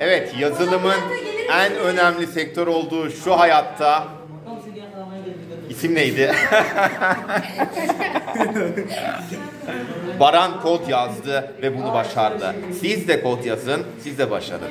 Evet yazılımın en önemli sektör olduğu şu hayatta isim neydi? Baran kod yazdı ve bunu başardı. Siz de kod yazın, siz de başarın.